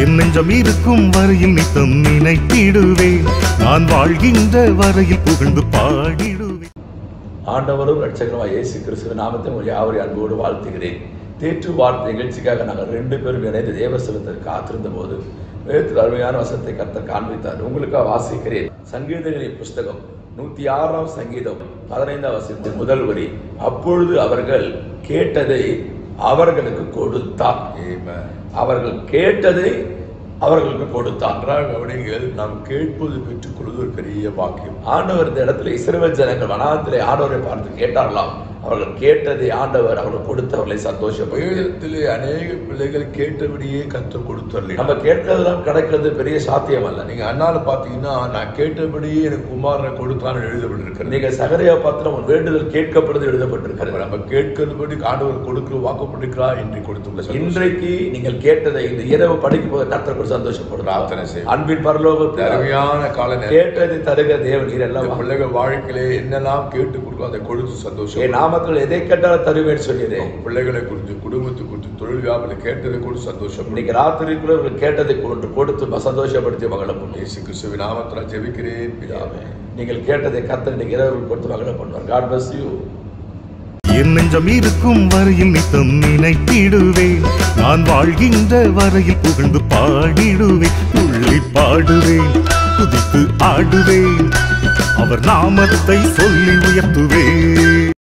என் நெஞ்சம் இருக்கும் வரையில் நித்தம் நினைத்திடுவேன் நான் வாழ்கின்ற வரையில் புகழ்ந்து பாடிடுவேன் ஆண்டவரும் ரட்சகருமாய் இயேசு கிறிஸ்துவ நாமத்தை உங்கள் யாவரை அன்போடு வாழ்த்துகிறேன். தேற்று வார்த்தை நிகழ்ச்சிக்காக நாங்கள் ரெண்டு பேரும் இணைந்து தேவசலத்திற்கு காத்திருந்த போது வேதத்தில் அருமையான வசனத்தை கர்த்தர் காண்பித்தார். உங்களுக்காக வாசிக்கிறேன். சங்கீதங்களின் புஸ்தகம் நூத்தி ஆறாம் சங்கீதம் பதினைந்தாம் வசனத்தின் முதல் வரி அப்பொழுது அவர்கள் கேட்டதை அவர்களுக்கு கொடுத்தார் அவர்கள் கேட்டதை அவர்களுக்கு கொடுத்தார் நன்றாக கவனிங்கள் நாம் கேட்பது பெற்றுக் கொள்வது ஒரு பெரிய பாக்கியம். ஆண்டவர் இந்த இடத்துல இஸ்ரவேல் ஜனங்கள் வனாந்திலே ஆண்டவரை பார்த்து கேட்டார்களாம். அவர்கள் கேட்டதை ஆண்டவர் அவர்கள் கொடுத்தவர்களை சந்தோஷப்பட்டு வேதத்திலே அநேக பிள்ளைகள் கேட்டபடியே கற்றுக் கொடுத்தரல நம்ம கேட்கறதெல்லாம் கிடைக்கிறது பெரிய சாத்தியம் அல்ல நீங்க அண்ணால பாத்தீங்கன்னா நான் கேட்டபடியே எனக்கு குமாரனை கொடுத்தான்னு எழுதப்பட்டிருக்கிறது. நீங்க சகரியா பத்திரம் வேண்டுதல் கேட்கப்படுது எழுதப்பட்டிருக்கிறது. நம்ம கேட்கிறபடி ஆண்டவர் கொடுக்க வாக்கப்பட்டிருக்கிறார் என்று கொடுத்துள்ள சந்தோஷம். இன்றைக்கு நீங்கள் கேட்டதை இந்த இரவு படிக்கும் போது சந்தோஷப்படுறார் செய்வோம். அன்பின் பரலோக அருமையான கால கேட்டதை தருக தேவன். எல்லாம் பிள்ளைகள் வாழ்க்கையிலே என்னெல்லாம் கேட்டு கொடுக்கும் அதை கொடுத்து சந்தோஷம் நாமத்தில் எதை கேட்டாலும் தருவேன்னு சொல்லிடுறேன் பிள்ளைகளை குறித்து குடும்பத்தை குறித்து தொழில் வியாபாரம் கேட்டதை கூட சந்தோஷம் இன்னைக்கு ராத்திரிக்குள்ள இவர்கள் கேட்டதை கொண்டு கொடுத்து சந்தோஷப்படுத்தி மகள பண்ணும் இயேசு கிறிஸ்துவின் நாமத்தில் ஜெபிக்கிறேன் பிதாவே. நீங்கள் கேட்டதை கர்த்தர் இன்னைக்கு இரவு கொடுத்து மகள பண்ணுவார் காட் bless you. என் நெஞ்சம் இருக்கும் வரையில் நித்தம் நினைத்திடுவேன். நான் வாழ்கின்ற வரையில் புகழ்ந்து பாடிடுவேன். துள்ளி பாடுவேன் குதித்து ஆடுவேன். அவர் நாமத்தை சொல்லி உயர்த்துவேன்.